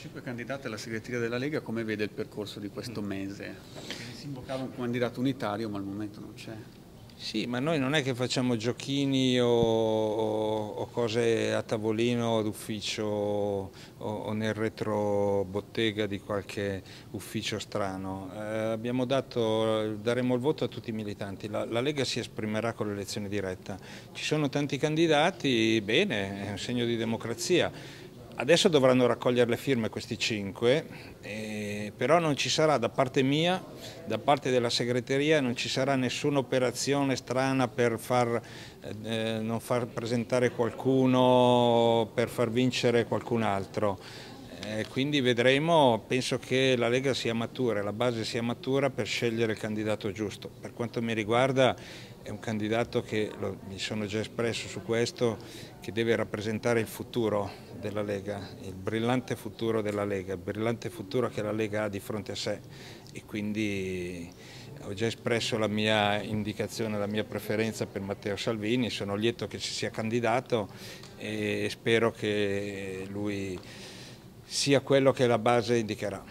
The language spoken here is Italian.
Cinque candidati alla segreteria della Lega, come vede il percorso di questo mese? Si invocava un candidato unitario, ma al momento non c'è. Sì, ma noi non è che facciamo giochini o, o cose a tavolino d'ufficio o, o, nel retro bottega di qualche ufficio strano. Eh, abbiamo dato, daremo il voto a tutti i militanti. La, la Lega si esprimerà con l'elezione diretta. Ci sono tanti candidati, bene, è un segno di democrazia. Adesso dovranno raccogliere le firme questi cinque, eh, però non ci sarà da parte mia, da parte della segreteria, non ci sarà nessuna operazione strana per far, eh, non far presentare qualcuno, per far vincere qualcun altro. Eh, quindi vedremo, penso che la Lega sia matura, la base sia matura per scegliere il candidato giusto. Per quanto mi riguarda è un candidato che, lo, mi sono già espresso su questo, che deve rappresentare il futuro della Lega, il brillante futuro della Lega, il brillante futuro che la Lega ha di fronte a sé. E quindi ho già espresso la mia indicazione, la mia preferenza per Matteo Salvini, sono lieto che ci sia candidato e spero che lui sia quello che la base indicherà.